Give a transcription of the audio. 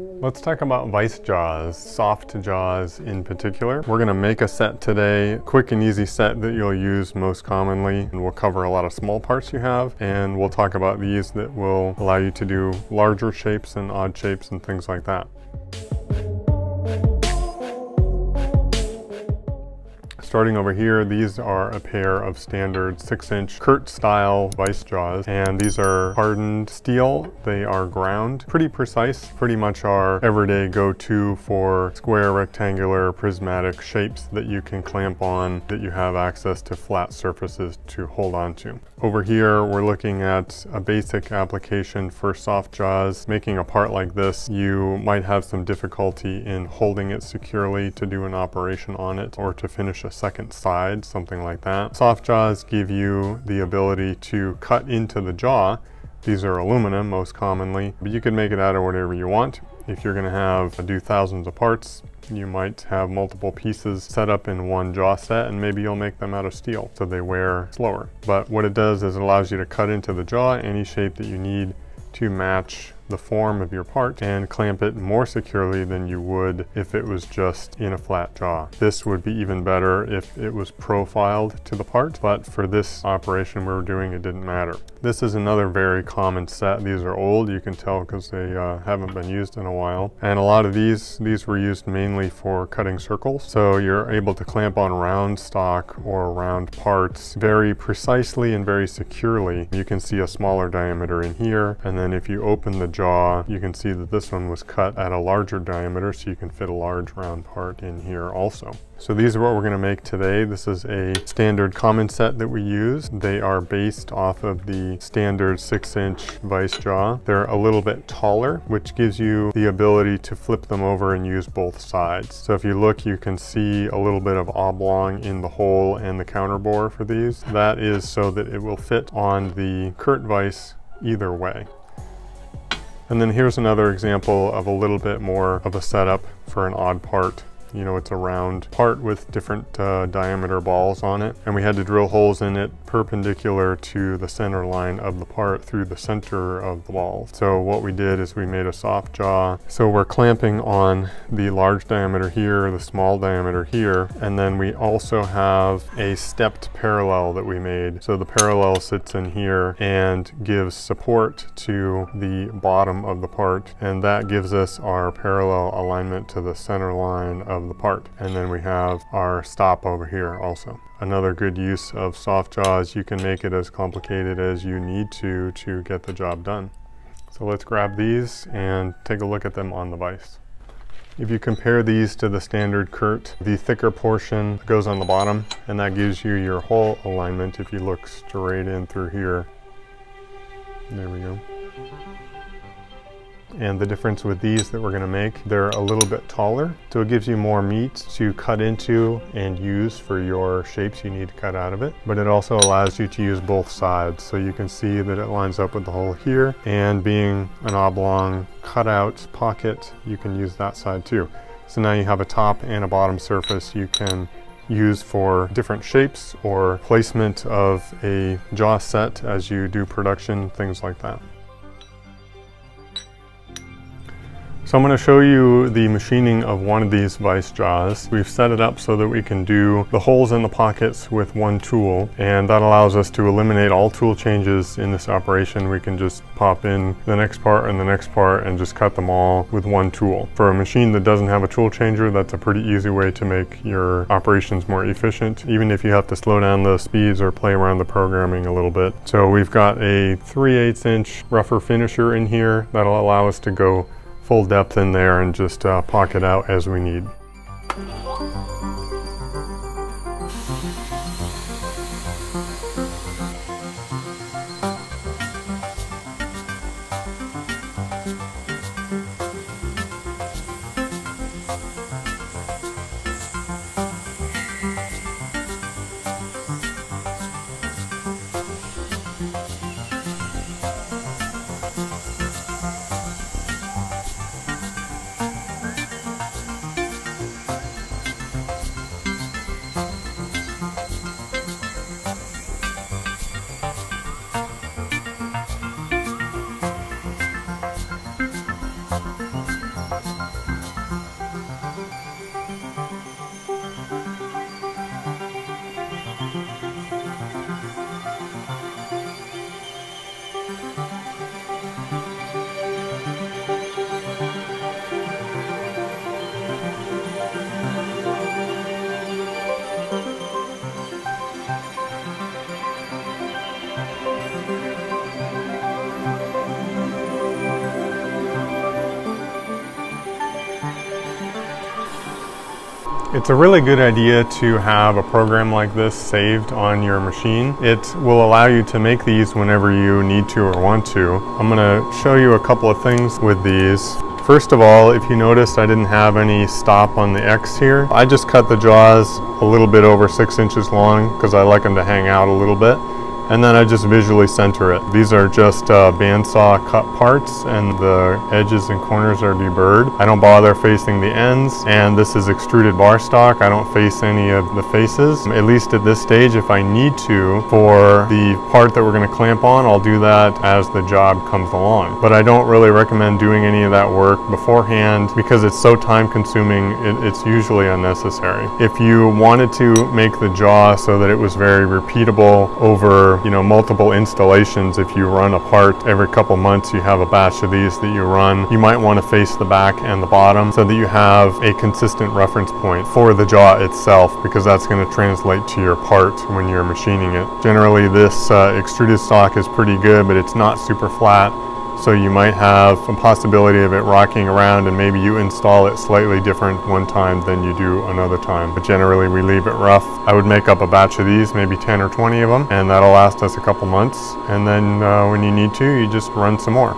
Let's talk about vice jaws, soft jaws in particular. We're gonna make a set today, quick and easy set that you'll use most commonly. And we'll cover a lot of small parts you have, and we'll talk about these that will allow you to do larger shapes and odd shapes and things like that. Starting over here, these are a pair of standard six inch Kurt style vice jaws. And these are hardened steel. They are ground, pretty precise, pretty much our everyday go-to for square, rectangular, prismatic shapes that you can clamp on, that you have access to flat surfaces to hold onto. Over here, we're looking at a basic application for soft jaws. Making a part like this, you might have some difficulty in holding it securely to do an operation on it or to finish a second side, something like that. Soft jaws give you the ability to cut into the jaw. These are aluminum most commonly, but you can make it out of whatever you want. If you're gonna have do thousands of parts, you might have multiple pieces set up in one jaw set and maybe you'll make them out of steel so they wear slower. But what it does is it allows you to cut into the jaw any shape that you need to match the form of your part and clamp it more securely than you would if it was just in a flat jaw. This would be even better if it was profiled to the part, but for this operation we were doing, it didn't matter. This is another very common set. These are old, you can tell because they uh, haven't been used in a while. And a lot of these, these were used mainly for cutting circles. So you're able to clamp on round stock or round parts very precisely and very securely. You can see a smaller diameter in here. And then if you open the jaw, you can see that this one was cut at a larger diameter so you can fit a large round part in here also. So these are what we're gonna make today. This is a standard common set that we use. They are based off of the standard six inch vice jaw. They're a little bit taller, which gives you the ability to flip them over and use both sides. So if you look, you can see a little bit of oblong in the hole and the counter bore for these. That is so that it will fit on the Kurt vise either way. And then here's another example of a little bit more of a setup for an odd part. You know, it's a round part with different uh, diameter balls on it. And we had to drill holes in it perpendicular to the center line of the part through the center of the ball. So what we did is we made a soft jaw. So we're clamping on the large diameter here, the small diameter here, and then we also have a stepped parallel that we made. So the parallel sits in here and gives support to the bottom of the part. And that gives us our parallel alignment to the center line of of the part. And then we have our stop over here also. Another good use of soft jaws, you can make it as complicated as you need to to get the job done. So let's grab these and take a look at them on the vise. If you compare these to the standard Kurt, the thicker portion goes on the bottom and that gives you your hole alignment if you look straight in through here. There we go. And the difference with these that we're gonna make, they're a little bit taller. So it gives you more meat to cut into and use for your shapes you need to cut out of it. But it also allows you to use both sides. So you can see that it lines up with the hole here. And being an oblong cutout pocket, you can use that side too. So now you have a top and a bottom surface you can use for different shapes or placement of a jaw set as you do production, things like that. So I'm going to show you the machining of one of these vice jaws. We've set it up so that we can do the holes in the pockets with one tool and that allows us to eliminate all tool changes in this operation. We can just pop in the next part and the next part and just cut them all with one tool. For a machine that doesn't have a tool changer, that's a pretty easy way to make your operations more efficient, even if you have to slow down the speeds or play around the programming a little bit. So we've got a 3 8 inch rougher finisher in here that'll allow us to go full depth in there and just uh, pocket out as we need. It's a really good idea to have a program like this saved on your machine. It will allow you to make these whenever you need to or want to. I'm going to show you a couple of things with these. First of all, if you noticed I didn't have any stop on the X here, I just cut the jaws a little bit over six inches long because I like them to hang out a little bit and then I just visually center it. These are just uh, bandsaw cut parts and the edges and corners are deburred. I don't bother facing the ends and this is extruded bar stock. I don't face any of the faces. At least at this stage if I need to for the part that we're going to clamp on I'll do that as the job comes along. But I don't really recommend doing any of that work beforehand because it's so time consuming it, it's usually unnecessary. If you wanted to make the jaw so that it was very repeatable over you know, multiple installations. If you run a part every couple months, you have a batch of these that you run. You might want to face the back and the bottom so that you have a consistent reference point for the jaw itself because that's going to translate to your part when you're machining it. Generally, this uh, extruded stock is pretty good, but it's not super flat. So you might have a possibility of it rocking around and maybe you install it slightly different one time than you do another time. But generally we leave it rough. I would make up a batch of these, maybe 10 or 20 of them, and that'll last us a couple months. And then uh, when you need to, you just run some more.